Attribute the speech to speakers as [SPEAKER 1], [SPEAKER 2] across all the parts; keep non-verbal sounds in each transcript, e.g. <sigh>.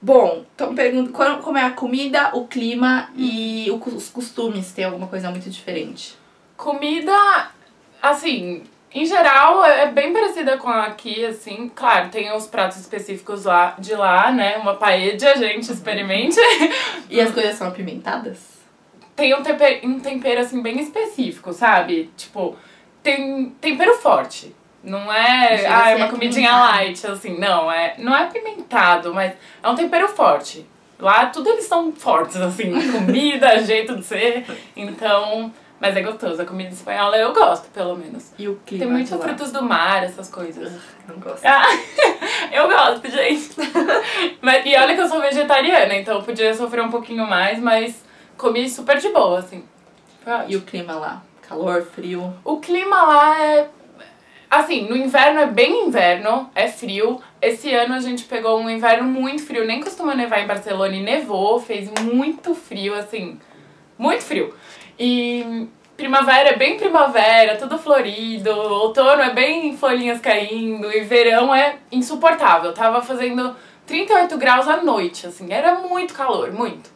[SPEAKER 1] Bom, pergunto qual- como é a comida, o clima e os costumes. Tem alguma coisa muito diferente?
[SPEAKER 2] Comida, assim, em geral é bem parecida com a aqui, assim. Claro, tem os pratos específicos lá de lá, né? Uma paella, gente, experimente.
[SPEAKER 1] E as coisas são apimentadas?
[SPEAKER 2] tem um tempero, um tempero, assim, bem específico, sabe? Tipo, tem tempero forte. Não é, ah, é uma comidinha
[SPEAKER 1] apimentado.
[SPEAKER 2] light, assim, não. É, não é apimentado, mas é um tempero forte. Lá tudo eles são fortes, assim, <laughs> comida, jeito de ser. Então, mas é gostoso. A comida espanhola eu gosto, pelo menos.
[SPEAKER 1] E o clima?
[SPEAKER 2] Tem muito
[SPEAKER 1] de lá?
[SPEAKER 2] frutos do mar, essas coisas.
[SPEAKER 1] Não gosto.
[SPEAKER 2] Ah, <laughs> eu gosto, gente. <laughs> mas, e olha que eu sou vegetariana, então eu podia sofrer um pouquinho mais, mas comi super de boa, assim.
[SPEAKER 1] E o clima lá? Calor, frio?
[SPEAKER 2] O clima lá é. Assim, no inverno é bem inverno, é frio. Esse ano a gente pegou um inverno muito frio, nem costuma nevar em Barcelona e nevou, fez muito frio, assim, muito frio. E primavera é bem primavera, tudo florido, outono é bem folhinhas caindo, e verão é insuportável. Tava fazendo 38 graus à noite, assim, era muito calor, muito.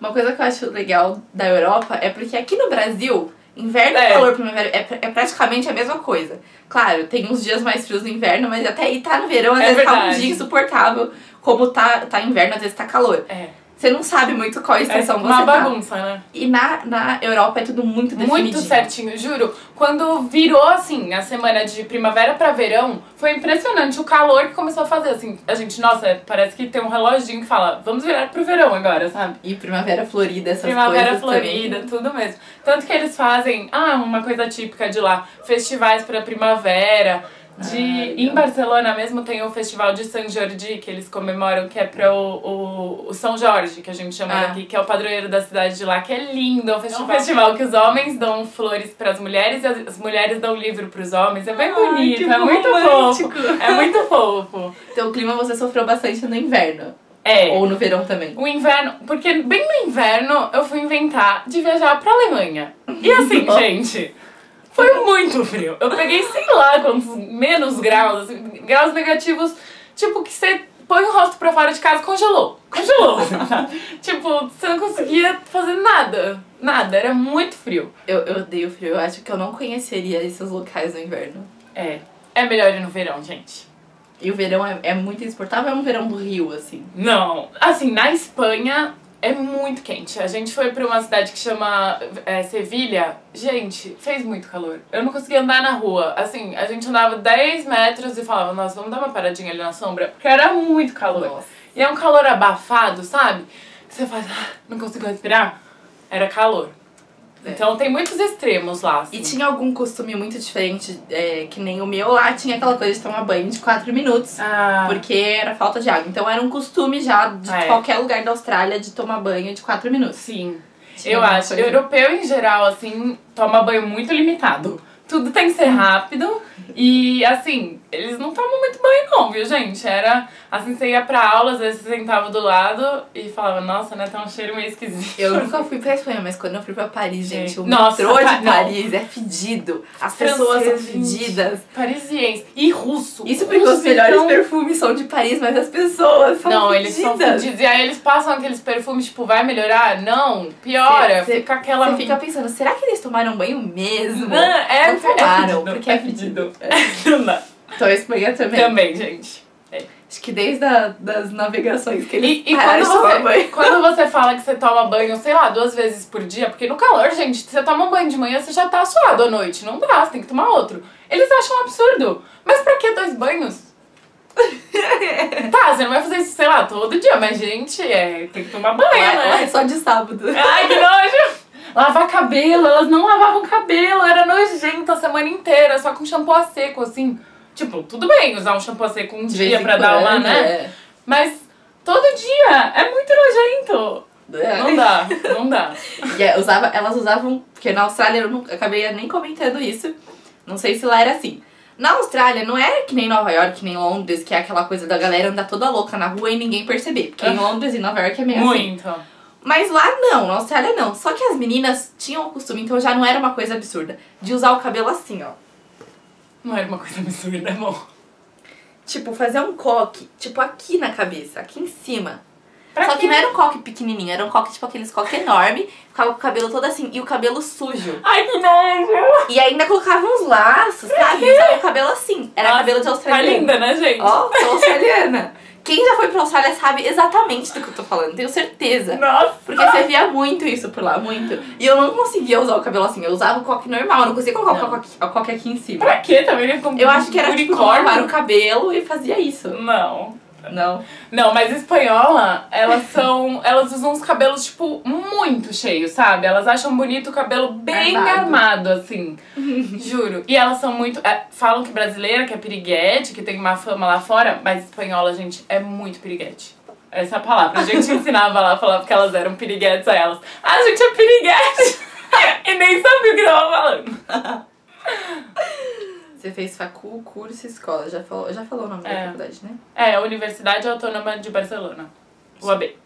[SPEAKER 1] Uma coisa que eu acho legal da Europa é porque aqui no Brasil, inverno
[SPEAKER 2] É.
[SPEAKER 1] e calor, primavera é, é praticamente a mesma coisa. Claro, tem uns dias mais frios no inverno, mas até aí tá no verão, às
[SPEAKER 2] É
[SPEAKER 1] vezes tá um
[SPEAKER 2] verdade.
[SPEAKER 1] dia insuportável. Como tá, tá inverno, às vezes tá calor.
[SPEAKER 2] É,
[SPEAKER 1] Você não sabe muito qual
[SPEAKER 2] é
[SPEAKER 1] estação
[SPEAKER 2] uma
[SPEAKER 1] você tá.
[SPEAKER 2] bagunça, né?
[SPEAKER 1] E na, na Europa é tudo muito definido.
[SPEAKER 2] Muito certinho, juro. Quando virou assim a semana de primavera pra verão, foi impressionante o calor que começou a fazer assim. A gente, nossa, parece que tem um reloginho que fala, vamos virar pro verão agora, sabe?
[SPEAKER 1] E primavera florida, essas
[SPEAKER 2] Primavera
[SPEAKER 1] coisas
[SPEAKER 2] florida,
[SPEAKER 1] também.
[SPEAKER 2] tudo mesmo. Tanto que eles fazem, ah, uma coisa típica de lá, festivais pra primavera. De,
[SPEAKER 1] Ah,
[SPEAKER 2] em. Barcelona mesmo tem o festival de San Jordi, que eles comemoram, que é para o, o, o São Jorge, que a gente chama
[SPEAKER 1] Ah.
[SPEAKER 2] daqui, que é o padroeiro da cidade de lá, que é lindo. É um festival, festival que os homens dão flores para as mulheres e as, mulheres dão livro para os homens. É bem
[SPEAKER 1] Ai,
[SPEAKER 2] bonito, é muito
[SPEAKER 1] romântico.
[SPEAKER 2] fofo. É muito fofo.
[SPEAKER 1] Então o clima você sofreu bastante no inverno.
[SPEAKER 2] É.
[SPEAKER 1] Ou no verão também.
[SPEAKER 2] O inverno, porque bem no inverno eu fui inventar de viajar pra Alemanha. E assim, <laughs> gente, foi muito frio. Eu peguei, sei lá quantos menos graus, assim, graus negativos, tipo que você põe o rosto pra fora de casa congelou. Congelou. <laughs> tipo, você não conseguia fazer nada. Nada, era muito frio.
[SPEAKER 1] Eu, eu odeio frio. Eu acho que eu não conheceria esses locais no inverno.
[SPEAKER 2] É. É melhor ir no verão, gente.
[SPEAKER 1] E o verão é, é muito insuportável, é um verão do Rio, assim.
[SPEAKER 2] Não, assim, na Espanha é muito quente. A gente foi pra uma cidade que chama é, Sevilha. Gente, fez muito calor. Eu não conseguia andar na rua. Assim, a gente andava 10 metros e falava, nossa, vamos dar uma paradinha ali na sombra. Porque era muito calor.
[SPEAKER 1] Nossa.
[SPEAKER 2] E é um calor abafado, sabe? Você faz, ah, não consigo respirar. Era calor.
[SPEAKER 1] É.
[SPEAKER 2] Então tem muitos extremos lá. Assim.
[SPEAKER 1] E tinha algum costume muito diferente, é, que nem o meu lá, tinha aquela coisa de tomar banho de 4 minutos.
[SPEAKER 2] Ah,
[SPEAKER 1] Porque era falta de água. Então era um costume já de
[SPEAKER 2] É.
[SPEAKER 1] qualquer lugar da Austrália de tomar banho de 4 minutos.
[SPEAKER 2] sim.
[SPEAKER 1] Tinha
[SPEAKER 2] Eu acho.
[SPEAKER 1] coisa-
[SPEAKER 2] Europeu, em geral, assim, toma banho muito limitado. Tudo tem que ser rápido. E, assim, eles não tomam muito banho, não, viu, gente? Era assim, você ia pra aula, às vezes você sentava do lado e falava, nossa, né? Tá um cheiro meio esquisito.
[SPEAKER 1] Eu nunca fui pra Espanha, mas quando eu fui pra Paris, gente,
[SPEAKER 2] Gente,
[SPEAKER 1] o
[SPEAKER 2] nossa,
[SPEAKER 1] metrô de
[SPEAKER 2] não.
[SPEAKER 1] Paris é fedido. As pessoas são fedidas.
[SPEAKER 2] Parisiense. E russo.
[SPEAKER 1] Isso porque os
[SPEAKER 2] Russo,
[SPEAKER 1] melhores
[SPEAKER 2] então-
[SPEAKER 1] perfumes são de Paris, mas as pessoas são
[SPEAKER 2] Não,
[SPEAKER 1] fedidas.
[SPEAKER 2] eles são fedidos. E aí eles passam aqueles perfumes, tipo, vai melhorar? Não, piora.
[SPEAKER 1] Cê- cê-
[SPEAKER 2] fica aquela...
[SPEAKER 1] Você fica pensando, será que eles tomaram banho mesmo?
[SPEAKER 2] Não, é,
[SPEAKER 1] Não tomaram,
[SPEAKER 2] é fedido,
[SPEAKER 1] porque
[SPEAKER 2] é
[SPEAKER 1] é <laughs>
[SPEAKER 2] Não dá.
[SPEAKER 1] Então a Espanha também.
[SPEAKER 2] Também, gente.
[SPEAKER 1] Acho que desde a, das navegações que eles
[SPEAKER 2] E, e quando, você,
[SPEAKER 1] banho. <laughs>
[SPEAKER 2] quando você fala que você toma banho, sei lá, duas vezes por dia, porque no calor, gente, você toma um banho de manhã, você já tá suado à noite. Não dá, você tem que tomar outro. Eles acham um absurdo. Mas pra que dois banhos? <laughs> tá, você não vai fazer isso, sei lá, todo dia, mas, gente, é, tem que tomar banho,
[SPEAKER 1] é
[SPEAKER 2] né?
[SPEAKER 1] só de sábado.
[SPEAKER 2] Ai, que nojo! Lavar cabelo, elas não lavavam cabelo, era nojento a semana inteira, só com shampoo a seco, assim. Tipo, tudo bem usar um shampoo a seco um
[SPEAKER 1] De
[SPEAKER 2] dia pra dar uma, né?
[SPEAKER 1] é.
[SPEAKER 2] Mas todo dia é muito nojento.
[SPEAKER 1] É.
[SPEAKER 2] Não dá, não dá.
[SPEAKER 1] E é, usava, elas usavam, porque na Austrália eu não eu acabei nem comentando isso. Não sei se lá era assim. Na Austrália não é que nem Nova York, que nem Londres, que é aquela coisa da galera andar toda louca na rua e ninguém perceber. Porque em. Londres e Nova York é meio assim. Mas lá não, na Austrália não. Só que as meninas tinham o costume, então já não era uma coisa absurda, de usar o cabelo assim, ó.
[SPEAKER 2] Não era uma coisa absurda, bom.
[SPEAKER 1] Tipo, fazer um coque, tipo aqui na cabeça, aqui em cima.
[SPEAKER 2] Pra
[SPEAKER 1] Só
[SPEAKER 2] quê?
[SPEAKER 1] que não era um coque pequenininho, era um coque tipo aqueles coque enorme, ficava com o cabelo todo assim e o cabelo sujo.
[SPEAKER 2] Ai, que nojo!
[SPEAKER 1] E ainda colocava uns laços, sabe? E usava o cabelo assim. Era
[SPEAKER 2] Nossa,
[SPEAKER 1] cabelo de
[SPEAKER 2] Tá
[SPEAKER 1] australiano.
[SPEAKER 2] linda, né, gente?
[SPEAKER 1] Ó, sou australiana. <laughs> Quem já foi pra Austrália sabe exatamente do que eu tô falando, tenho certeza.
[SPEAKER 2] Nossa!
[SPEAKER 1] Porque você via muito isso por lá, muito. E eu não conseguia usar o cabelo assim, eu usava o coque normal, eu não conseguia colocar o
[SPEAKER 2] Não.
[SPEAKER 1] coque, o coque aqui em cima.
[SPEAKER 2] Pra quê também? Com
[SPEAKER 1] Eu acho que era tipo, o cabelo e fazia isso.
[SPEAKER 2] Não.
[SPEAKER 1] Não.
[SPEAKER 2] Não, mas espanhola, elas são. Elas usam uns cabelos, tipo, muito cheios, sabe? Elas acham bonito o cabelo bem
[SPEAKER 1] Armado.
[SPEAKER 2] armado, assim. Juro. E elas são muito. é, falam que brasileira, que é piriguete, que tem uma fama lá fora, mas espanhola, gente, é muito piriguete. Essa é a palavra. A gente ensinava lá, falava que elas eram piriguetes a elas. Ah, a gente é piriguete! <laughs> e nem sabia o que tava falando.
[SPEAKER 1] Você fez facu, curso e escola. Já falou, já falou o nome da
[SPEAKER 2] É.
[SPEAKER 1] faculdade, né?
[SPEAKER 2] É, a Universidade Autônoma de Barcelona. UAB.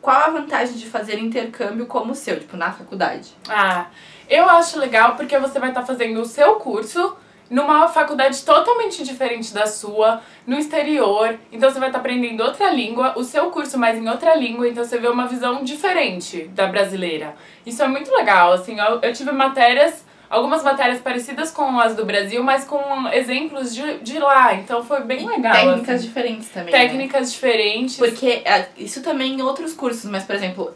[SPEAKER 1] Qual a vantagem de fazer intercâmbio como o seu, tipo, na faculdade?
[SPEAKER 2] Ah, eu acho legal porque você vai estar fazendo o seu curso numa faculdade totalmente diferente da sua, no exterior. Então você vai estar aprendendo outra língua, o seu curso mais em outra língua, então você vê uma visão diferente da brasileira. Isso é muito legal, assim, eu, eu tive matérias, algumas matérias parecidas com as do Brasil, mas com exemplos de, de lá, então foi bem legal.
[SPEAKER 1] Técnicas
[SPEAKER 2] assim.
[SPEAKER 1] diferentes também. né?
[SPEAKER 2] Técnicas diferentes.
[SPEAKER 1] Porque é, isso também em outros cursos, mas, por exemplo,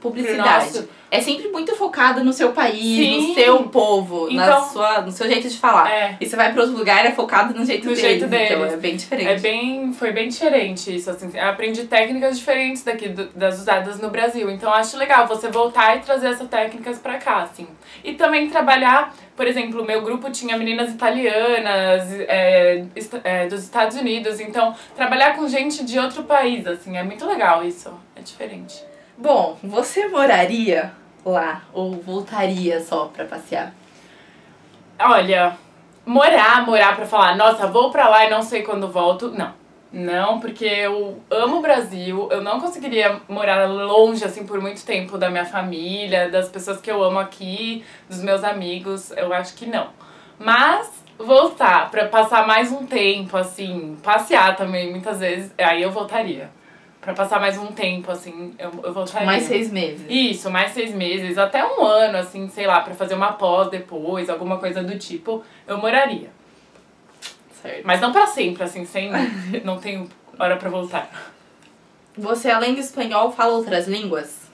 [SPEAKER 1] publicidade.
[SPEAKER 2] Nossa.
[SPEAKER 1] É sempre muito focado no seu país,
[SPEAKER 2] Sim.
[SPEAKER 1] no seu povo, na
[SPEAKER 2] Então-
[SPEAKER 1] sua, no seu jeito de falar.
[SPEAKER 2] É.
[SPEAKER 1] E você vai para outro lugar, é focado no jeito
[SPEAKER 2] No
[SPEAKER 1] deles.
[SPEAKER 2] jeito
[SPEAKER 1] Então
[SPEAKER 2] deles.
[SPEAKER 1] é bem diferente.
[SPEAKER 2] É bem, foi bem diferente isso, assim. Eu aprendi técnicas diferentes daqui do- das usadas no Brasil. Então acho legal você voltar e trazer essas técnicas pra cá, assim. E também trabalhar, por exemplo, o meu grupo tinha meninas italianas, é, é, dos Estados Unidos. Então, trabalhar com gente de outro país, assim, é muito legal isso. É diferente.
[SPEAKER 1] Bom, você moraria lá ou voltaria só pra passear?
[SPEAKER 2] Olha, morar, morar pra falar, nossa, vou pra lá e não sei quando volto, não. Não, porque eu amo o Brasil, eu não conseguiria morar longe assim por muito tempo da minha família, das pessoas que eu amo aqui, dos meus amigos, eu acho que não. Mas voltar pra passar mais um tempo assim, passear também muitas vezes, aí eu voltaria. Pra passar mais um tempo assim, eu, eu voltaria.
[SPEAKER 1] Mais seis meses.
[SPEAKER 2] Isso, mais seis meses, até um ano, assim, sei lá, pra fazer uma pós depois, alguma coisa do tipo, eu moraria.
[SPEAKER 1] Certo.
[SPEAKER 2] Mas não pra sempre, assim, sem. <laughs> não tenho hora pra voltar.
[SPEAKER 1] Você, além do espanhol, fala outras línguas?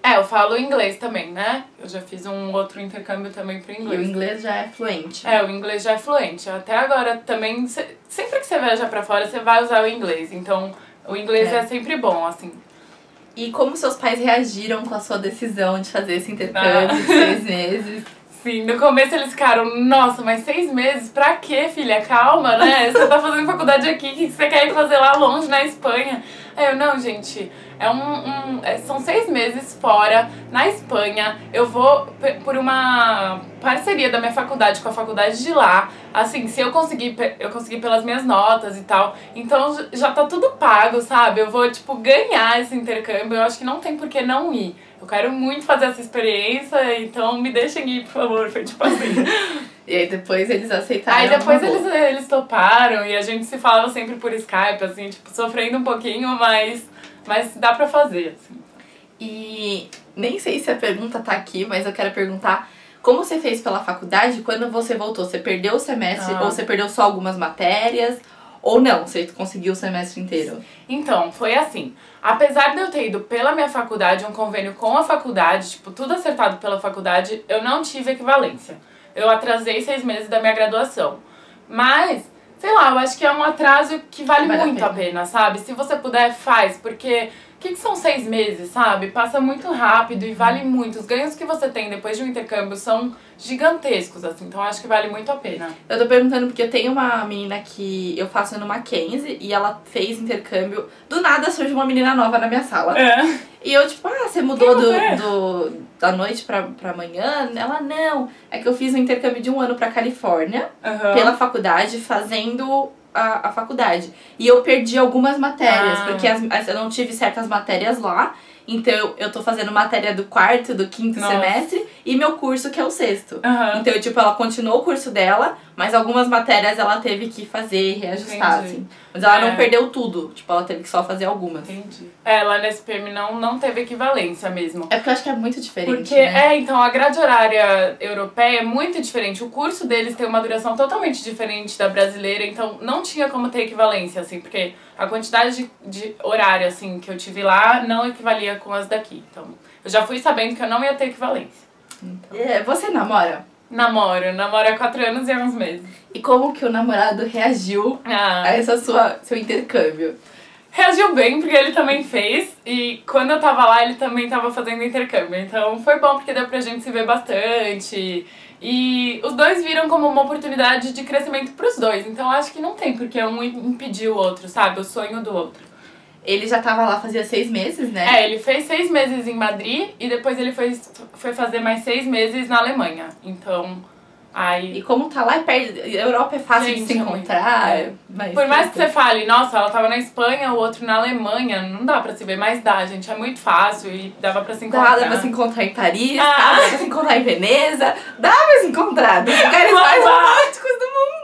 [SPEAKER 2] É, eu falo inglês também, né? Eu já fiz um outro intercâmbio também pro
[SPEAKER 1] E o
[SPEAKER 2] inglês.
[SPEAKER 1] inglês já é fluente.
[SPEAKER 2] É, o inglês já é fluente. Até agora também, se- sempre que você viaja pra fora, você vai usar o inglês. Então, o inglês
[SPEAKER 1] É.
[SPEAKER 2] é, sempre bom, assim.
[SPEAKER 1] E como seus pais reagiram com a sua decisão de fazer esse intercâmbio
[SPEAKER 2] Ah.
[SPEAKER 1] de seis meses?
[SPEAKER 2] Sim, no começo eles ficaram, nossa, mas seis meses? Pra quê, filha? Calma, né? Você tá fazendo faculdade aqui, o que você quer ir fazer lá longe, na Espanha? Aí eu, não, gente, é um, um- é- são seis meses fora, na Espanha. Eu vou por uma parceria da minha faculdade com a faculdade de lá. Assim, se eu conseguir, eu consegui pelas minhas notas e tal. Então já tá tudo pago, sabe? Eu vou, tipo, ganhar esse intercâmbio. Eu acho que não tem por que não ir. Eu quero muito fazer essa experiência, então me deixem ir, por favor. Foi tipo assim. <laughs>
[SPEAKER 1] E aí depois eles aceitaram.
[SPEAKER 2] Aí depois eles, eles toparam e a gente se falava sempre por Skype, assim, tipo, sofrendo um pouquinho, mas, mas dá pra fazer, assim.
[SPEAKER 1] E nem sei se a pergunta tá aqui, mas eu quero perguntar como você fez pela faculdade quando você voltou? Você perdeu o semestre
[SPEAKER 2] Ah.
[SPEAKER 1] ou você perdeu só algumas matérias? Ou não, você conseguiu o semestre inteiro?
[SPEAKER 2] Então, foi assim. Apesar de eu ter ido pela minha faculdade, um convênio com a faculdade, tipo, tudo acertado pela faculdade, eu não tive equivalência. Eu atrasei seis meses da minha graduação. Mas, sei lá, eu acho que é um atraso que vale,
[SPEAKER 1] Vale a
[SPEAKER 2] muito a
[SPEAKER 1] pena.
[SPEAKER 2] pena, sabe? Se você puder, faz, porque o que, que são seis meses, sabe? Passa muito rápido e vale muito. Os ganhos que você tem depois de um intercâmbio são gigantescos, assim, então acho que vale muito a pena.
[SPEAKER 1] Eu tô perguntando porque eu tenho uma menina que eu faço no Mackenzie e ela fez intercâmbio. Do nada surge uma menina nova na minha sala.
[SPEAKER 2] É.
[SPEAKER 1] E eu, tipo, ah, você mudou do,
[SPEAKER 2] é?
[SPEAKER 1] do, da noite pra, pra manhã? Ela, não. É que eu fiz um intercâmbio de um ano pra Califórnia.
[SPEAKER 2] Aham.
[SPEAKER 1] pela faculdade fazendo a, a faculdade. E eu perdi algumas matérias,
[SPEAKER 2] Ah.
[SPEAKER 1] porque as, as- eu não tive certas matérias lá. Então eu, eu tô fazendo matéria do quarto, do quinto
[SPEAKER 2] Nossa.
[SPEAKER 1] semestre e meu curso que é o sexto.
[SPEAKER 2] Aham.
[SPEAKER 1] Então, tipo, ela continuou o curso dela, mas algumas matérias ela teve que fazer, reajustar,
[SPEAKER 2] Entendi.
[SPEAKER 1] assim. Mas ela
[SPEAKER 2] É.
[SPEAKER 1] não perdeu tudo. Tipo, ela teve que só fazer algumas.
[SPEAKER 2] Entendi. É, lá na SPM não, não teve equivalência mesmo.
[SPEAKER 1] É porque eu acho que é muito diferente,
[SPEAKER 2] Porque,
[SPEAKER 1] né?
[SPEAKER 2] é, então, a grade horária europeia é muito diferente. O curso deles tem uma duração totalmente diferente da brasileira, então não tinha como ter equivalência, assim, porque a quantidade de, de horário, assim, que eu tive lá não equivalia com as daqui. Então, eu já fui sabendo que eu não ia ter equivalência.
[SPEAKER 1] É, Você namora?
[SPEAKER 2] Namoro, namoro há quatro anos e alguns meses.
[SPEAKER 1] E como que o namorado reagiu
[SPEAKER 2] Ah.
[SPEAKER 1] a essa sua, seu intercâmbio?
[SPEAKER 2] Reagiu bem, porque ele também fez. E quando eu tava lá, ele também tava fazendo intercâmbio. Então foi bom, porque deu pra gente se ver bastante. E os dois viram como uma oportunidade de crescimento pros dois. Então acho que não tem porque um impedir o outro, sabe? O sonho do outro.
[SPEAKER 1] Ele já tava lá fazia seis meses, né?
[SPEAKER 2] É, ele fez seis meses em Madrid e depois ele foi, foi fazer mais seis meses na Alemanha. Então, aí.
[SPEAKER 1] E como tá lá é perto, a Europa é fácil de
[SPEAKER 2] Gente,
[SPEAKER 1] se
[SPEAKER 2] é
[SPEAKER 1] encontrar.
[SPEAKER 2] É. Por mais que você fale, nossa, ela tava na Espanha, o outro na Alemanha, não dá pra se ver, mas dá, gente, é muito fácil e dava pra se encontrar.
[SPEAKER 1] Dá, dá pra se encontrar em Paris,
[SPEAKER 2] Ah.
[SPEAKER 1] dá pra se encontrar em Veneza, dá pra se encontrar nos lugares mais românticos do mundo.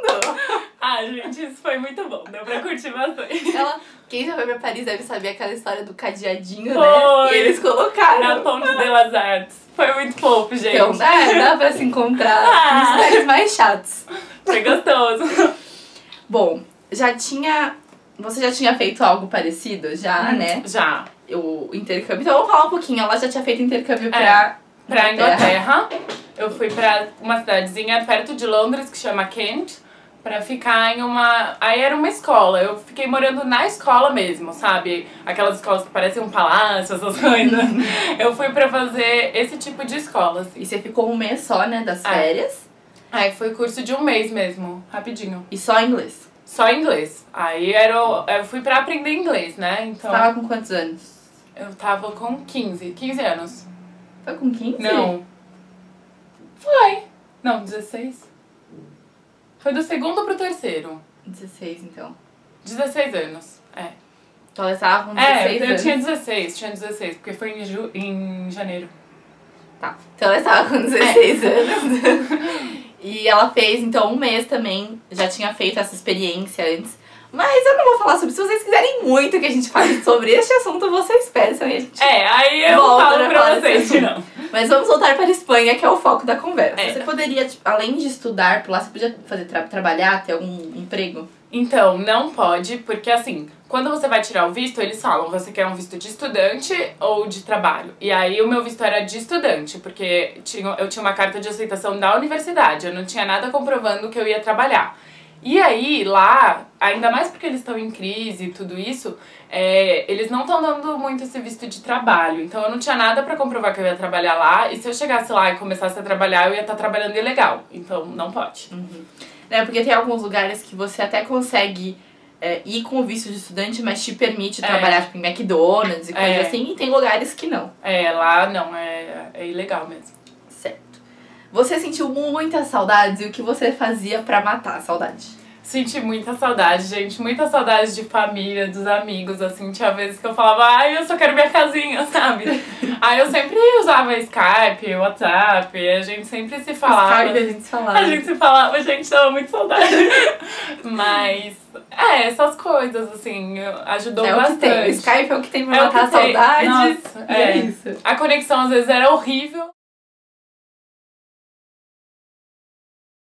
[SPEAKER 2] Ah, gente, isso foi muito bom, deu pra curtir bastante.
[SPEAKER 1] Ela, quem já foi pra Paris deve saber aquela história do cadeadinho, né?
[SPEAKER 2] Foi.
[SPEAKER 1] E eles
[SPEAKER 2] Na
[SPEAKER 1] colocaram.
[SPEAKER 2] Ponte de las Artes. Foi muito fofo, gente.
[SPEAKER 1] Então, dá, dá pra se encontrar
[SPEAKER 2] Ah.
[SPEAKER 1] nos lugares mais chatos.
[SPEAKER 2] Foi gostoso.
[SPEAKER 1] Bom, já tinha. Você já tinha feito algo parecido, já, né?
[SPEAKER 2] Já.
[SPEAKER 1] O intercâmbio. Então vamos falar um pouquinho. Ela já tinha feito intercâmbio pra.
[SPEAKER 2] É, Pra Inglaterra, eu fui pra uma cidadezinha perto de Londres que chama Kent. Pra ficar em uma. Aí era uma escola. Eu fiquei morando na escola mesmo, sabe? Aquelas escolas que parecem um palácio, essas <laughs> coisas. Eu fui pra fazer esse tipo de escola, assim.
[SPEAKER 1] E você ficou um mês só, né, das
[SPEAKER 2] É.
[SPEAKER 1] férias.
[SPEAKER 2] Aí foi curso de um mês mesmo, rapidinho.
[SPEAKER 1] E só inglês.
[SPEAKER 2] Só inglês. Aí era, eu fui pra aprender inglês, né? Então
[SPEAKER 1] Você tava com quantos anos?
[SPEAKER 2] eu tava com 15, 15 anos.
[SPEAKER 1] Foi com 15?
[SPEAKER 2] Não. Foi. Não, 16. Foi do segundo pro terceiro.
[SPEAKER 1] 16, então.
[SPEAKER 2] 16 anos. É.
[SPEAKER 1] Então ela tava com 16
[SPEAKER 2] É, eu tinha 16, tinha 16, porque foi em, ju em janeiro.
[SPEAKER 1] Tá. Então ela estava com 16 anos. <laughs> e ela fez, então, um mês também. Já tinha feito essa experiência antes. Mas eu não vou falar sobre. Se vocês quiserem muito que a gente fale sobre este assunto, vocês peçam e a gente.
[SPEAKER 2] É, aí eu falo pra
[SPEAKER 1] falar
[SPEAKER 2] vocês, não.
[SPEAKER 1] Mas vamos voltar para a Espanha, que é o foco da conversa.
[SPEAKER 2] É.
[SPEAKER 1] Você poderia, tipo, além de estudar por lá, você podia fazer tra trabalhar, ter algum emprego?
[SPEAKER 2] Então, não pode, porque assim, quando você vai tirar o visto, eles falam, você quer um visto de estudante ou de trabalho? E aí o meu visto era de estudante, porque tinha, eu tinha uma carta de aceitação da universidade, eu não tinha nada comprovando que eu ia trabalhar. E aí, lá, ainda mais porque eles estão em crise e tudo isso, é, eles não estão dando muito esse visto de trabalho. Então eu não tinha nada pra comprovar que eu ia trabalhar lá, e se eu chegasse lá e começasse a trabalhar, eu ia estar trabalhando ilegal. Então não pode.
[SPEAKER 1] Né? Porque tem alguns lugares que você até consegue é, ir com o visto de estudante, mas te permite
[SPEAKER 2] É.
[SPEAKER 1] trabalhar tipo, em McDonald's e coisa
[SPEAKER 2] É.
[SPEAKER 1] assim. E tem lugares que não.
[SPEAKER 2] É, lá não, é, é ilegal mesmo.
[SPEAKER 1] Certo. Você sentiu muita saudade e o que você fazia pra matar a saudade?
[SPEAKER 2] Senti muita saudade, gente. Muita saudade de família, dos amigos, assim. Tinha vezes que eu falava, ai, eu só quero minha casinha, <laughs> sabe? Aí eu sempre usava Skype, WhatsApp, a gente sempre se falava.
[SPEAKER 1] Skype, a gente falava.
[SPEAKER 2] A gente se falava, gente, tava muito saudade. <laughs> Mas, é, essas coisas, assim, ajudou
[SPEAKER 1] é o que
[SPEAKER 2] bastante.
[SPEAKER 1] tem. O Skype é o que tem pra
[SPEAKER 2] É
[SPEAKER 1] matar a saudade.
[SPEAKER 2] Nossa,
[SPEAKER 1] é
[SPEAKER 2] é.
[SPEAKER 1] isso.
[SPEAKER 2] A conexão às vezes era horrível.